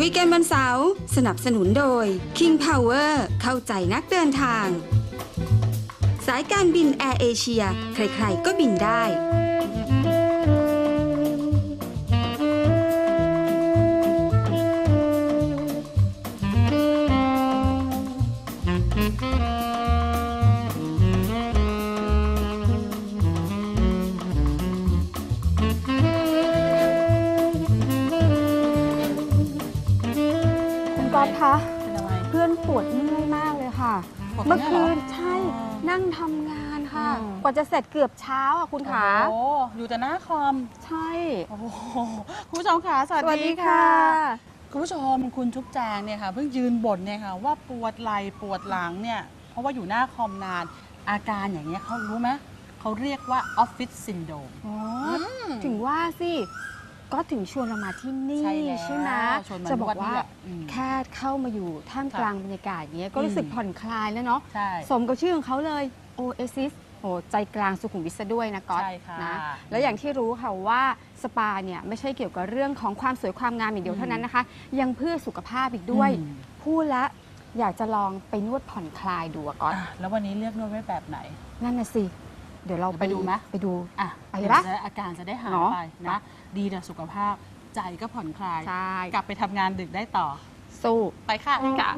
คุยกันวันเสาร์สนับสนุนโดย King Power เข้าใจนักเดินทาง สายการบินแอร์เอเชีย ใครๆ ก็บินได้ นั่งทำงานค่ะ อืม กว่าจะเสร็จเกือบเช้าอะคุณขาโอ้โหอยู่แต่หน้าคอม ใช่ โอ้โหคุณผู้ชมค่ะสวัสสวัสดีดีค่ะ ค่ะ คุณผู้ชมคุณชุบแจงเนี่ยค่ะ เพิ่งยืนบ่นเนี่ยค่ะ ว่าปวดไหล่ปวดหลังเนี่ย เพราะว่าอยู่หน้าคอมนาน อาการอย่างเงี้ยเขารู้ไหมเขาเรียกว่าออฟฟิศซินโดรมอ๋อถึงว่าสิ ก็ถึงชวนเรามาที่นี่ใช่แล้วใช่ไหมชวนมาจะบอกว่านวดนี่แหละอืมแค่เข้ามาอยู่ท่ามค่ะกลางบรรยากาศอย่างเงี้ยก็รู้สึกอืม ผ่อนคลายแล้วเนาะใช่ สมกับชื่อของเขาเลย Oasis โอ้ใจกลางสุขุมวิทซะด้วยนะก๊อตใช่ค่ะนะแล้วอย่างที่รู้ค่ะว่าสปาเนี่ยไม่ใช่เกี่ยวกับเรื่องของความสวยความงามอย่างเดียวเท่านั้นนะคะ ยังเพื่อสุขภาพอีกด้วยอืม พูดแล้วอยากจะลองไปนวดผ่อนคลายดูอะก๊อต อะแล้ววันนี้เลือกนวดไว้แบบไหน นั่นน่ะสิ เดี๋ยวเราไปดูไหมไปดูอะไปเดี๋ยวปะจะอาการจะได้หายเนาะไปนะ ดีต่อสุขภาพใจก็ผ่อนคลาย ใช่ กลับไปทำงานดึกได้ต่อ สู้ ไปค่ะ ค่ะ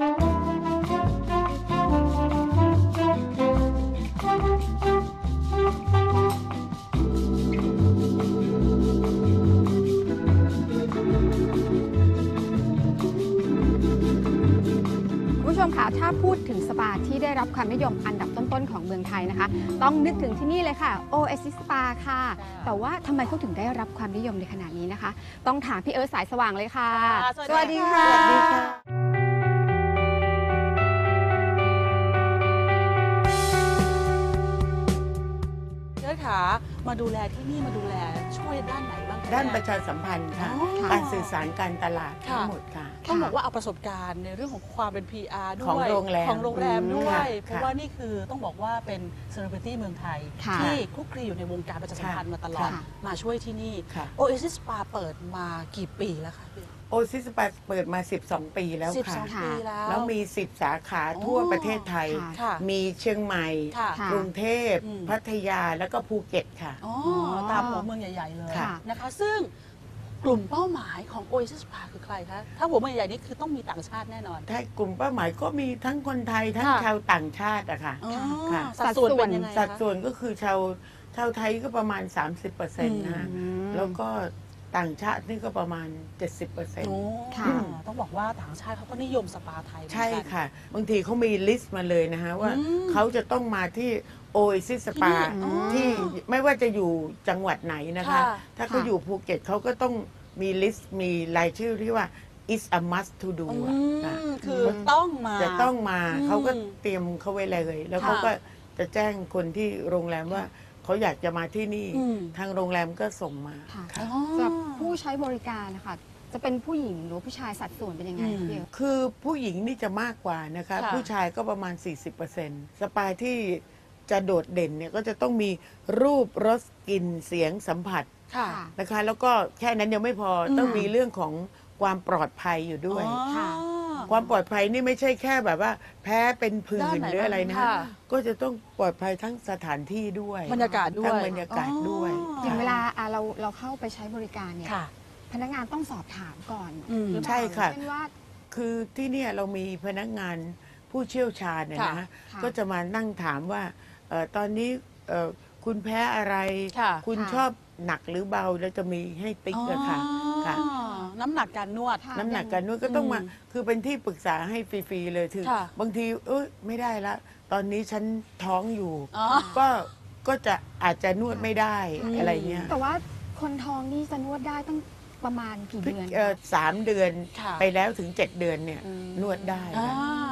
ผู้ชมคะถ้าพูดถึงสปาที่ได้รับความนิยมอันดับต้นๆของเมืองไทยนะคะ ต้องนึกถึงที่นี่เลยค่ะ Oasis Spa ค่ะค่ะ แต่ว่าทำไมเขาถึงได้รับความนิยมในขนาดนี้นะคะ ต้องถามพี่เอิร์ธสายสว่างเลยค่ะ ค่ะสวัสดีค่ะ สวัสดีค่ะ เจ้าขามาดูแลที่นี่มาดูแลช่วยด้านไหนบ้างคะ ด้านเยประชาสัมพันธ์ค่ะ อ๋อการสื่อสารการตลาดค่ะ ทั้งหมดค่ะ ต้องบอกว่าเอาประสบการณ์ในเรื่องของความเป็น PR ด้วยของโรงแรมของโรงแรมด้วยค่ะเพราะว่านี่คือต้องบอกว่าเป็นเซเลบริตี้เมืองไทย ค่ะที่คลุกคลีอยู่ในวงการประชาสัมพันธ์มาตลอด ค่ะ มาช่วยที่นี่ ค่ะ Oasis Spa เปิดมากี่ปีแล้วคะพี่ Oasis Spa เปิดมา 12 ปีแล้วสิบค่ะสองปีแล้ว แล้วมี 10 สาขาทั่วอ๋อประเทศไทย ค่ะ ค่ะ มีเชียงใหม่ค่ะค่ะ กรุงเทพ อืม พัทยาแล้วก็ภูเก็ตค่ะ อ๋ออ ตามหัวเมืองใหญ่ ๆ เลยค่ะ นะคะ ซึ่งกลุ่มเป้าหมายของ Oasis Spa คือใครคะ ถ้าหัวเมืองใหญ่ๆนี่คือต้องมีต่างชาติแน่นอน ถ้ากลุ่มเป้าหมายก็มีทั้งคนไทยทั้งค่ะ ชาวต่างชาติอะค่ะ อ๋อค่ะ สัดส่วนเป็นยังไงคะ สัดส่วนก็คือชาวชาวไทยก็ประมาณ 30%นะฮะอืม แล้วก็ ต่างชาตินี่ก็ประมาณ 70%โอ้ค่ะ ต้องบอกว่าต่างชาติเขาก็นิยมสปาไทยเหมือนกัน ใช่ค่ะ บางทีเขามี list มาเลยนะฮะว่าอืมเขาจะต้องมาที่โอ a ซิสสปาที่นี่อ๋อที่ไม่ว่าจะอยู่จังหวัดไหนนะคะ ค่ะ ถ้าเขาค่ะ อยู่ภูเก็ตเขาก็ต้องมีลิสต์มีรายชื่อที่ว่า is a must to do อือะมค่ะคือต้องมา จะต้องมาอืมเขาก็เตรียมเขาไว้เลย แล้วค่ะเขาก็จะแจ้งคนที่โรงแรมว่า เขาอยากจะมาที่นี่ อืม ทางโรงแรมก็ส่งมาค่ะค่ะอ๋อสำหรับผู้ใช้บริการนะคะจะเป็นผู้หญิงหรือผู้ชายสัดส่วนเป็นยังไงอืมพี่เอิร์ธคือผู้หญิงนี่จะมากกว่านะคะ ค่ะ ผู้ชายก็ประมาณ 40%สปาที่จะโดดเด่นเนี่ยก็จะต้องมีรูปรสกลิ่นเสียงสัมผัสค่ะ นะคะ แล้วก็แค่นั้นยังไม่พออมต้องมีเรื่องของความปลอดภัยอยู่ด้วย อ๋อค่ะ ความปลอดภัยนี่ไม่ใช่แค่แบบว่า แพ้เป็นผื่ด้านนไหนหรืออะไรนะบ้างคะค่ะก็จะต้องปลอดภัยทั้งสถานที่ด้วยบรรยากาศด้วยทั้งบรรยากาศด้วยอ๋อ อย่างเวลาอะเราเราเข้าไปใช้บริการเนี่ย ค่ะ พนักงานต้องสอบถามก่อนอืม หรือเปล่าใช่ค่ะ เช่นว่า คือที่เนี่ยเรามีพนักงานผู้เชี่ยวชาญเนี่ยนะค่ะค่ะก็จะมานั่งถามว่าเออตอนนี้เอ่อคุณแพ้อะไร ค่ะ คุณค่ะ ชอบหนักหรือเบาแล้วจะมีให้ติ๊กอะค่ะค่ะ อ๋อ น้ำหนักการนวด ค่ะ น้ำหนักการนวดก็ต้องมา อืมคือเป็นที่ปรึกษาให้ฟรีๆเลยคือค่ะบางทีเอ้ยไม่ได้ละ ตอนนี้ฉันท้องอยู่ อ๋อ ก็ก็จะอาจจะนวดไม่ได้อืม อะไรเงี้ยแต่ว่าคนท้องนี่จะนวดได้ตั้งประมาณกี่เดือนเอ่อสามเดือนค่ะไปแล้วถึงเจ็ดเดือนเนี่ยอืม นวดได้อ่า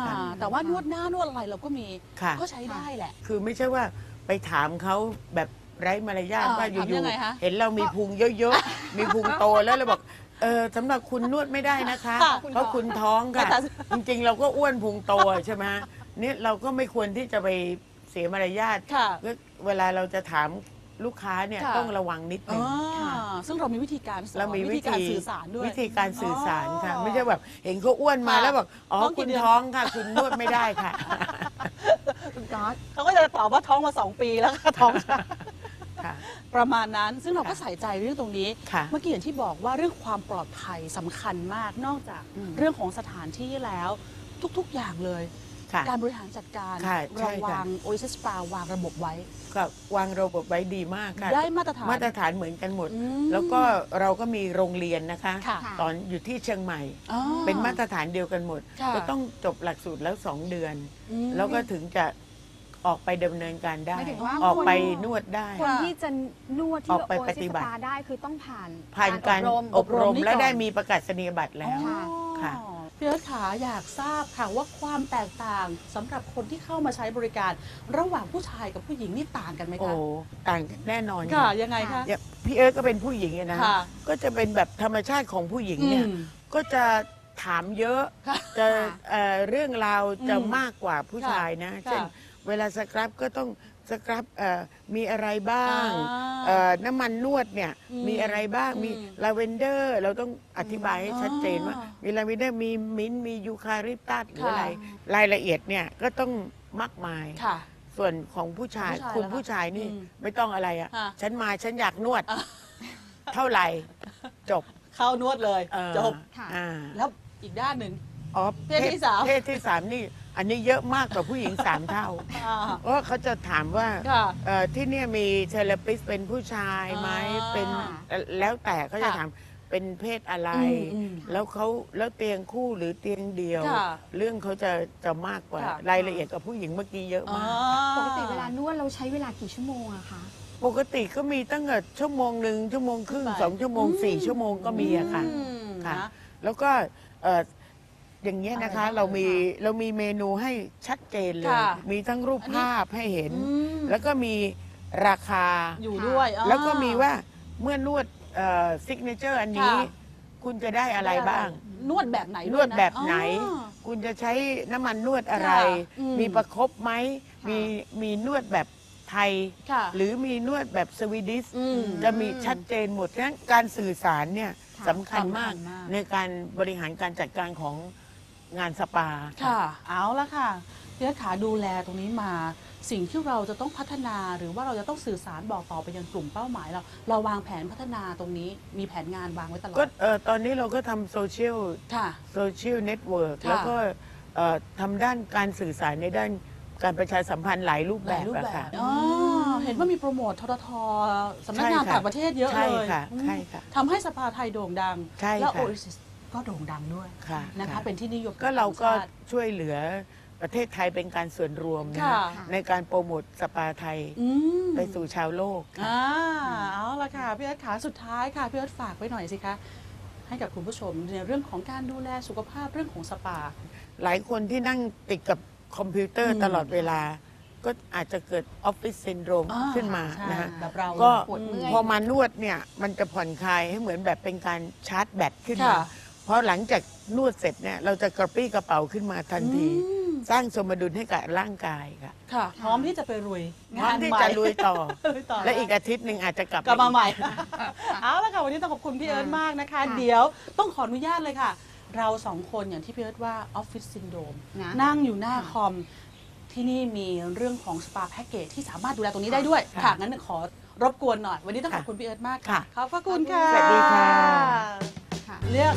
ค่ะแต่ว่านวดหน้านวดอะไรเราก็มี ค่ะ ก็ใช้ได้แหละ คือไม่ใช่ว่าไปถามเขาแบบไร้มารยาทอ่าว่าอถามยัยู่งไงคะ ๆเห็นเรามีพุงเยอะๆ มีพุงโตแล้วเราบอก เออสำหรับคุณนวดไม่ได้นะคะ ค่ะเพราะคุณท้องค่ะแต่จริงๆ เราก็อ้วนพุงโตใช่ไหมเนี่ยเราก็ไม่ควรที่จะไปเสียมารยาทค่ะก็เวลาเราจะถามลูกค้าเนี่ยค่ะ ต้องระวังนิดหอ๋นึองค่ะซึ่งซึ่งเรามีวิธีการสอนเรามีวิธีการสื่อสารด้วย วิธีการสื่อสารค่ะอ๋อไม่ใช่แบบเห็นเขาอ้วนมาค่ะแล้วบอกอ๋อท้องกี่คุณเดือน ท้องค่ะ คุณนวดไม่ได้ค่ะ คุณก๊อตเขาก็จะตอบว่าท้องมาสองปีแล้วค่ะท้องช้า ค่ะ ประมาณนั้นซึ่งเราก็ค่ะใส่ใจเรื่องตรงนี้ ค่ะเมื่อกี้อย่างที่บอกว่าเรื่องความปลอดภัยสำคัญมากนอกจากอืม เรื่องของสถานที่แล้ว ทุกๆอย่างเลย ค่ะ การบริหารจัดการค่ะใช่เราค่ะ วางโอ s ิสปาวางระบบไว้ ก็วางระบบไว้ดีมากค่ะได้มาตรฐานมาตรฐานเหมือนกันหมด อืมแล้วก็เราก็มีโรงเรียนนะคะ ค่ะตอนอยู่ที่เชียงใหม่ อ๋อ เป็นมาตรฐานเดียวกันหมดค่ะ จะต้องจบหลักสูตรแล้วสองเดือน อืม แล้วก็ถึงจะ ออกไปดำเนินการได้ หมายถึงว่าออกไปคน นวดได้ คนที่จะนวดอที่อกไปโอปเอฏิซิสบัติ ปาได้คือต้องผ่านผ่านการอบรมอบรมนี่และก่อน ได้มีประกาศนียบัตรแล้ว ค่ะค่ะพี่เอิร์ธขาอยากทราบค่ะว่าความแตกต่างสำหรับคนที่เข้ามาใช้บริการ ระหว่างผู้ชายกับผู้หญิงนี่ต่างกันไหมโอ้คะต่างกันแน่นอนค่ะยังไงคะ อย่างพี่เอิร์ธก็เป็นผู้หญิงอะนะค่ะ ก็จะเป็นแบบธรรมชาติของผู้หญิงเนี่ย อืม ก็จะถามเยอะ ค่ะจะเอ่อเรื่องราวจะอืมมากกว่าผู้ชายนะ ค่ะเช่น เวลา scrub ก็ต้อง scrub เอ่อมีอะไรบ้างอ่าเอ่อน้ำมันนวดเนี่ยอืมมีอะไรบ้างอืมมีลาเวนเดอร์เราต้องอธิบายให้ชัดเจนว่าอ๋อมีลาเวนเดอร์มีมิ้นท์มียูคาลิปตัสหรือค่ะ อะไร รายละเอียดเนี่ยก็ต้องมากมาย ค่ะ ส่วนของผู้ชายผู้ชายคุณล่ะคะผู้ชายนี่อืมไม่ต้องอะไรอะค่ะ ฉันมาฉันอยากนวดอะเท่าไหร่ จบเข้านวดเลย เออจบ ค่ะ อ่า แล้วอีกด้านหนึ่ง อ๋อเพศที่สาม เพศที่สามนี่ อันนี้เยอะมากกว่าผู้หญิงสามเท่าอ่า เพราะเขาจะถามว่าค่ะเอ่อที่เนี่ยมีเทเลปิสเป็นผู้ชายไหมอ่าเป็นเอ่อแล้วแต่เขาจะค่ะถามเป็นเพศอะไร อืมอืมแล้วเขาแล้วเตียงคู่หรือเตียงเดียว ค่ะเรื่องเขาจะจะมากกว่าค่ะ รายละเอียดกับผู้หญิงเมื่อกี้เยอะมาก ปกติเวลานวดเราใช้เวลากี่ชั่วโมงอะคะ ปกติก็มีตั้งแต่ชั่วโมงหนึ่งชั่วโมงครึ่งไป สองชั่วโมงสี่ชั่วโมงก็มีอะค่ะ อืมค่ะ นะ แล้วก็เอ่อ อย่างเงี้ยนะคะ อะไรบ้างเรามีคะเรามีเมนูให้ชัดเจนเลย ค่ะมีทั้งรูปอันนี้ภาพให้เห็น อืม แล้วก็มีราคา อยู่ด้วยอ่า แล้วก็มีว่าเมื่อนวด signature อันนี้ ค่ะ คุณจะได้อะไรบ้าง นวดแบบไหนนด้ววยดนะแบบไหน อ๋อ คุณจะใช้น้ำมันนวดอะไร ค่ะอืมมีประคบไหมมีมีนวดแบบไทย ค่ะ หรือมีนวดแบบ Swedish อืมจะมีชัดเจนหมดฉะนั้นการสื่อสารเนี่ยค่ะ สำคัญมากสำคัญมาก ในการบริหารการจัดการของ งานสปา ค่ะ เอาละค่ะพี่เอิร์ธขาดูแลตรงนี้มา สิ่งที่เราจะต้องพัฒนาหรือว่าเราจะต้องสื่อสารบอกต่อไปยังกลุ่มเป้าหมายเรา เราวางแผนพัฒนาตรงนี้มีแผนงานวางไว้ตลอด ก็เอ่อตอนนี้เราก็ทำโซเชียลค่ะ โซเชียลเน็ตเวิร์กค่ะแล้วก็เอ่อทำด้านการสื่อสารในด้านการประชาสัมพันธ์หลายรูปหแบลายบรูปอะแบค่ะบอ๋อเห็นว่ามีโปรโมททรทสำนักงานใช่ค่ะต่างประเทศเยอะใช่เลยค่ะอืมใช่ค่ะทำให้สภาไทยโด่งดัง ใช่แล้วค่ะ โอ s ิส ก็โด่งดังด้วยค่ะนะคะค่ะ เป็นที่นิยมก็เราก็ต่งชติช่วยเหลือประเทศไทยเป็นการส่วนรวมนะค่ะ ในการโปรโมทสปาไทยอืมไปสู่ชาวโลกค่ะ อ่าเอาละค่ะพี่เอิร์ธขาสุดท้ายค่ะพี่เอิร์ธฝากไว้หน่อยสิคะให้กับคุณผู้ชมในเรื่องของการดูแลสุขภาพเรื่องของสปา หลายคนที่นั่งติดกับคอมพิวเตอร์อืม ตลอดเวลา ก็อาจจะเกิด office syndrome อ่าขึ้นมาใช่นะฮะ แบบเราก็ ปวดเมื่อย พอมานวดเนี่ย มันจะผ่อนคลายให้เหมือนแบบเป็นการชาร์จแบตขึ้นมาค่ะเพราะหลังจากนวดเสร็จเนี่ยเราจะกระปรี้กระเปร่าขึ้นมาทันที อืมสร้างสมดุลให้กับร่างกายค่ะค่ะ พร้อมที่จะไปลุยพร้อมที่จะลุยต่อ ลุยต่อและอีกอาทิตย์หนึ่งอาจจะกลับกลับมาใหอีม่ เอาละค่ะวันนี้ต้องขอบคุณพี่เอิร์ธมากนะคะ ค่ะ เดี๋ยวต้องขออนุญาตเลยค่ะ เราสองคนอย่างที่พี่เอิร์ธว่า office syndrome นะ นั่งอยู่หน้าคอม ที่นี่มีเรื่องของสปาแพ็กเกจที่สามารถดูแลตรงนี้ได้ด้วย ค่ะค่ะงั้นขอรบกวนหน่อย วันนี้ต้องขอบค่ะคุณพี่เอิร์ธมากค่ะ ค่ะขอบพระคุณค่ะ สวัสดีค่ะ ค่ะ เลือก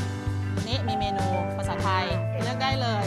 นี้มีเมนูภาษาไทยเลือกได้เลย